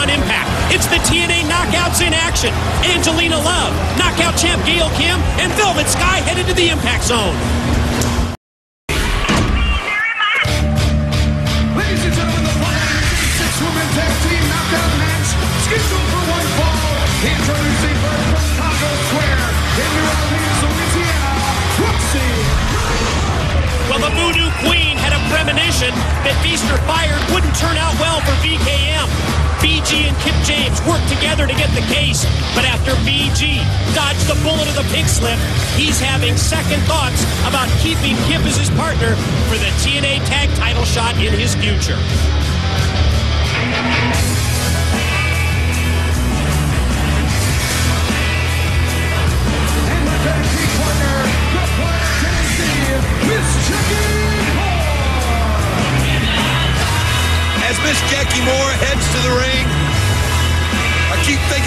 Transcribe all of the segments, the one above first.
on Impact. It's the TNA Knockouts in action. Angelina Love, knockout champ Gail Kim, and Velvet Sky headed to the Impact Zone. BG and Kip James worked together to get the case, but after BG dodged the bullet of the pink slip, he's having second thoughts about keeping Kip as his partner for the TNA Tag Title shot in his future. And my tag team partner, the Tennessee, Miss Jackie Moore. As Miss Jackie Moore heads to the ring,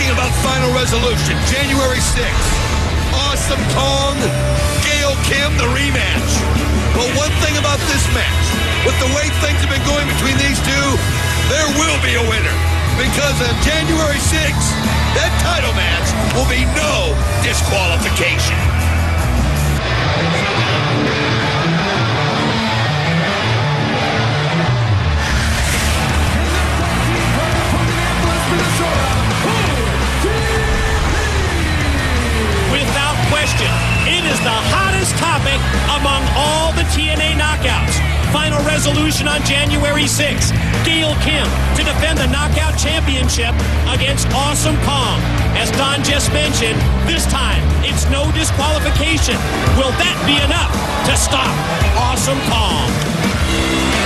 thinking about Final Resolution, January 6th. Awesome Kong, Gail Kim, the rematch. But one thing about this match, with the way things have been going between these two, there will be a winner. Because on January 6th, that title match will be no disqualification. Final resolution on January 6th. Gail Kim to defend the knockout championship against Awesome Kong. As Don just mentioned, this time it's no disqualification. Will that be enough to stop Awesome Kong?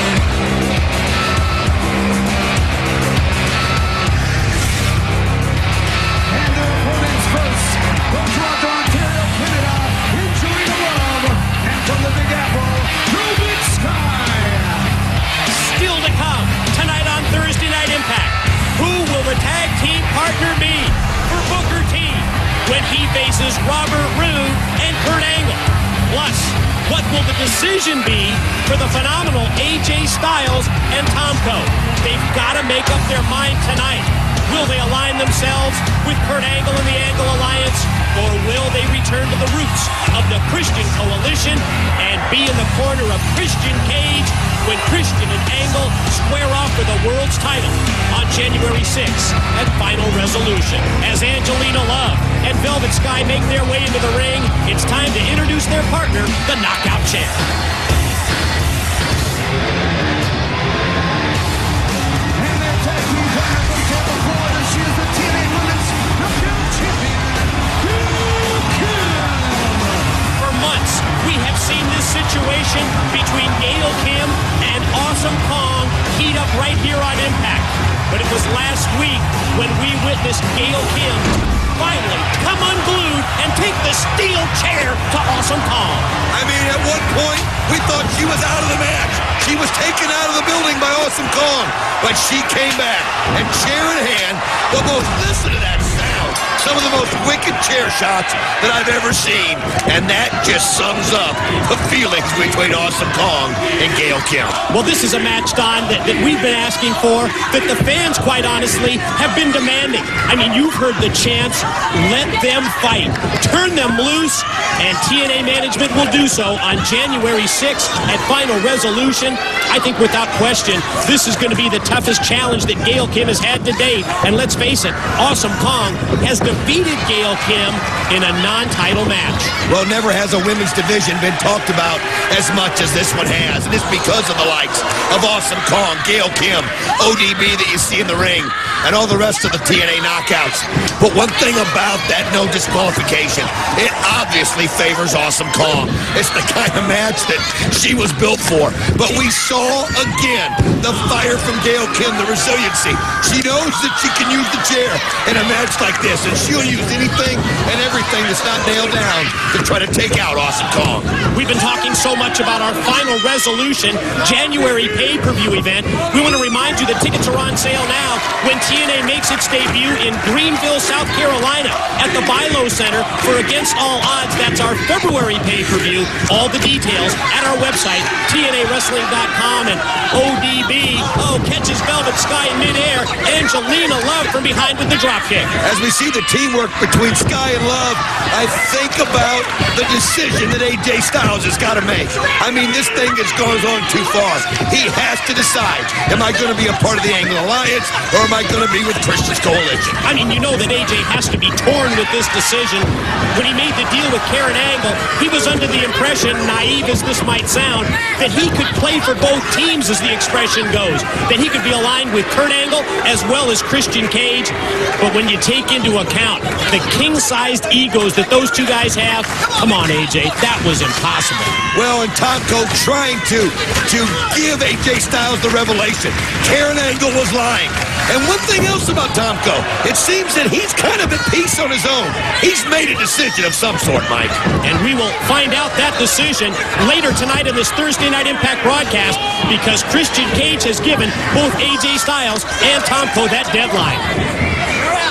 Faces Robert Roode and Kurt Angle? Plus, what will the decision be for the phenomenal AJ Styles and Tomko? They've got to make up their mind tonight. Will they align themselves with Kurt Angle and the Angle Alliance, or will they return to the roots of the Christian Coalition and be in the corner of Christian Cage when Christian and Angle square off for the world's title on January 6th at Final Resolution? As Angelina Love and Velvet Sky make their way into the ring, it's time to introduce their partner, the Knockout Champ. The between Gail Kim and Awesome Kong heat up right here on Impact. But it was last week when we witnessed Gail Kim finally come unglued and take the steel chair to Awesome Kong. I mean, at one point, we thought she was out of the match. She was taken out of the building by Awesome Kong. But she came back, and chair in hand, but most listen to that. Some of the most wicked chair shots that I've ever seen. And that just sums up the feelings between Awesome Kong and Gail Kim. Well, this is a match, Don, that, that we've been asking for, that the fans, quite honestly, have been demanding. I mean, you've heard the chants, let them fight, turn them loose, and TNA management will do so on January 6th at Final Resolution. I think without question, this is going to be the toughest challenge that Gail Kim has had to date. And let's face it, Awesome Kong has defeated Gail Kim in a non-title match. Well, never has a women's division been talked about as much as this one has. And it's because of the likes of Awesome Kong, Gail Kim, ODB that you see in the ring, and all the rest of the TNA knockouts. But one thing about that no disqualification, it obviously favors Awesome Kong. It's the kind of match that she was built for. But we saw again the fire from Gail Kim, the resiliency. She knows that she can use the chair in a match like this, and she'll use anything and everything that's not nailed down to try to take out Awesome Kong. We've been talking so much about our final resolution January pay-per-view event. We want to remind you that tickets are on sale now when TNA makes its debut in Greenville, South Carolina at the BI-LO Center for Against All Odds. That's our February pay-per-view. All the details at our website, TNAWrestling.com and Oh, catches Velvet Sky in midair Angelina Love from behind with the dropkick. As we see the teamwork between Sky and Love, I think about the decision that AJ Styles has got to make. I mean, this thing is gone on too far. He has to decide, am I going to be a part of the Angle Alliance or am I going to be with Christian's coalition? I mean, you know that AJ has to be torn with this decision. When he made the deal with Karen Angle, he was under the impression, naive as this might sound, that he could play for both teams, as the expression goes. That he could be aligned with Kurt Angle as well as Christian Cage. But when you take into account the king-sized egos that those two guys have, come on, AJ, that was impossible. Well, and Tomko trying to to give AJ Styles the revelation. Karen Angle was lying. And one thing else about Tomko, it seems that he's kind of at peace on his own. He's made a decision of some sort, Mike. And we will find out that decision later tonight in this Thursday Night Impact broadcast because Christian Cage has given both AJ Styles and Tomko that deadline.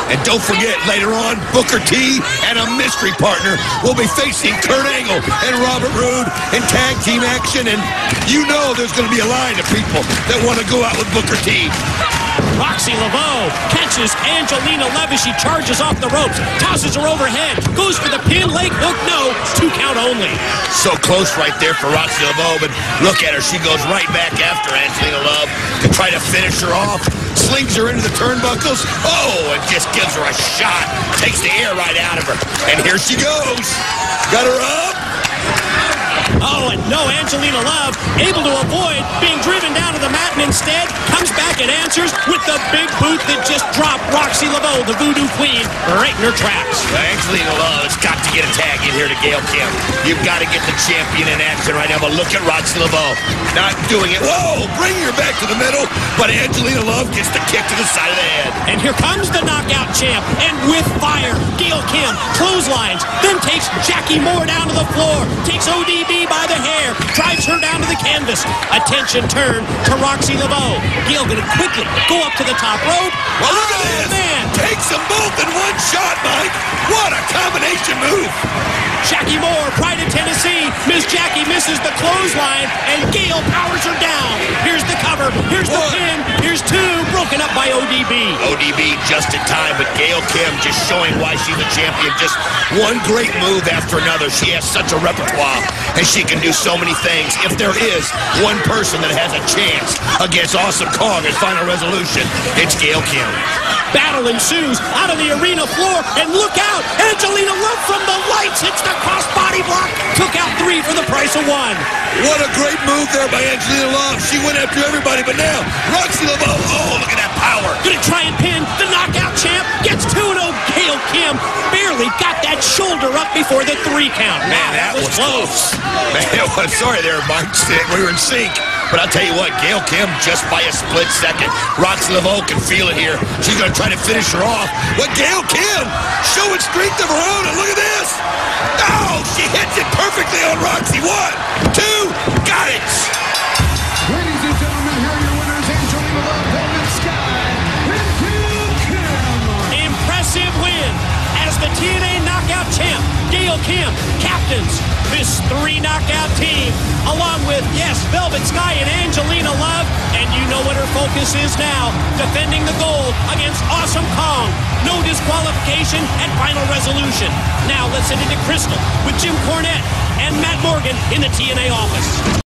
And don't forget, later on, Booker T and a mystery partner will be facing Kurt Angle and Robert Roode in tag team action. And you know there's going to be a line of people that want to go out with Booker T. Roxxi Laveaux catches Angelina as she charges off the ropes, tosses her overhead, goes for the pin leg hook. No, two count only. So close right there for Roxxi Laveaux, but look at her. She goes right back after Angelina Love to try to finish her off. Slings her into the turnbuckles. Oh, and just gives her a shot. Takes the air right out of her. And here she goes. Got her up. Oh, and no, Angelina Love able to avoid being driven down to the mat and instead comes back and answers with the big boot that just dropped Roxxi Laveaux, the voodoo queen, right in her tracks. Well, Angelina Love has got to get a tag in here to Gail Kim. You've got to get the champion in action right now. But look at Roxxi Laveaux. Not doing it. Whoa, bringing her back to the middle. But Angelina Love gets the kick to the side of the head. And here comes the knockout champ. And with fire, Gail Kim clotheslines, then takes Jackie Moore down to the floor, takes ODB by the hair, drives her down to the canvas. Attention turn to Roxxi Laveaux. Gail going to quickly go up to the top rope. Well, look at oh, this. man. Takes them both in one shot, Mike. What a combination move. Jackie Moore, Pride of Tennessee. Miss Jackie misses the clothesline, and Gail powers her down. Here's the cover. Here's the One. pin. Here's two. Broken up by ODB. ODB just in time, but Gail Kim just showing why she's a champion. Just one great move after another. She has such a repertoire, and she can do so many things. If there is one person that has a chance against Awesome Kong at Final Resolution, it's Gail Kim. Battle ensues out of the arena floor, and look out! Angelina Love from the lights hits the crossbody block. Took out three for the price of one. What a great move there by Angelina Love. She went after everybody, but now Roxxi Laveaux. Oh, look at that power. Gonna try and pin the knockout champ. Gets two and oh, Gail Kim barely got that shoulder before the three count. Man, that was close. Man, I'm sorry there, Mike. We were in sync. But I'll tell you what, Gail Kim, just by a split second, Roxxi Laveaux can feel it here. She's going to try to finish her off. But Gail Kim showing strength of her own. And look at this. Oh, she hits it perfectly on Roxxi. One, Gail Kim, captains this three knockout team, along with, yes, Velvet Sky and Angelina Love. And you know what her focus is now defending the gold against Awesome Kong. No disqualification and final resolution. Now let's head into Crystal with Jim Cornette and Matt Morgan in the TNA office.